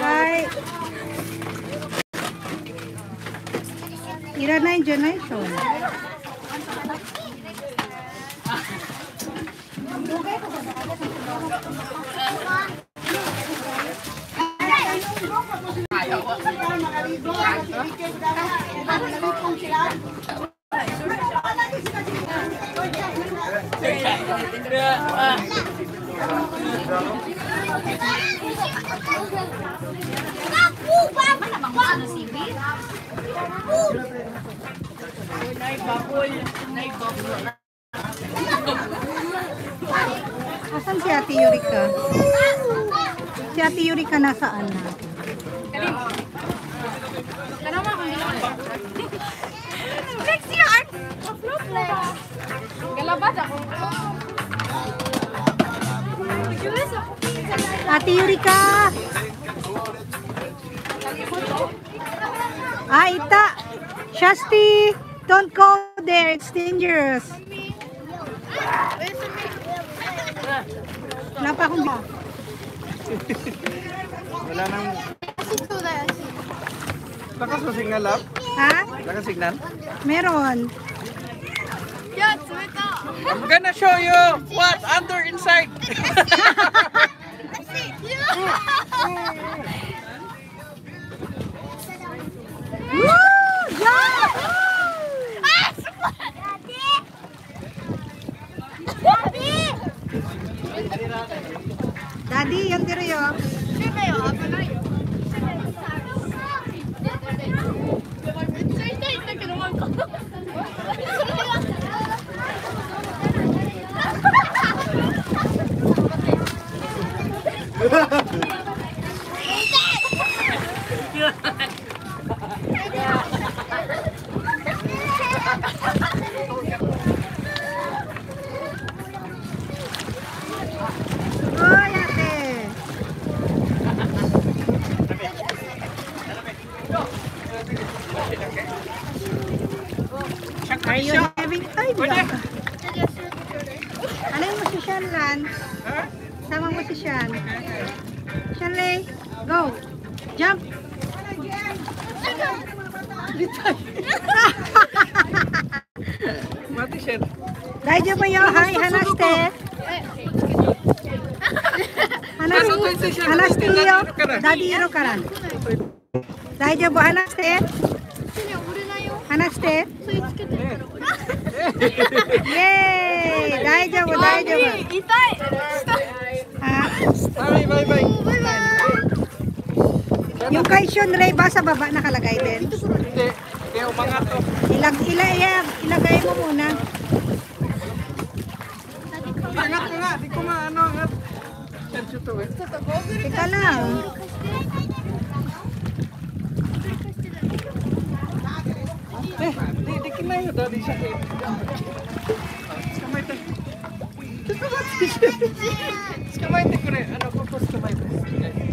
Đây. Iran này cho này cho. Hãy subscribe cho kênh Ghiền Mì Gõ Để không bỏ lỡ những video hấp dẫn Asan si Ate Yurika? Si Ate Yurika nasaan na? Ate Yurika! Ah, ita! Shasti! Don't go there. It's dangerous. Wala pa akong... Wala nang lakas mo signal up. Ha? Lakas signal. Meron. Sumita. I'm gonna show you what under inside. Daddy, yang tiru yo. Yo? Apa? Ha ha ha! Are you having... Di ba? Ano mo si Sean Lan? Sama mo si Sean. Shanley, go. Jump. Mati siya. Daijoubu mo yo. Hi, hanaste. Hanaste. Hanaste yo. Daddy iro kara. Daijoubu hanaste. 俺なよ。 Hanaste. それつけてるから俺。 Yay! Daijoubu, daijoubu. 痛い。 Ha? Bye bye bye. Yung kay Sean Ray ba sa baba nakalagay din? Hindi. Kaya umangat to. Ilag, ilag, ilagay mo muna. Angat ko nga. Di ko maano angat. Sensyo to eh. Teka lang. 捕まえて。ちょっと待って、くれ。の、ここ捕まえて。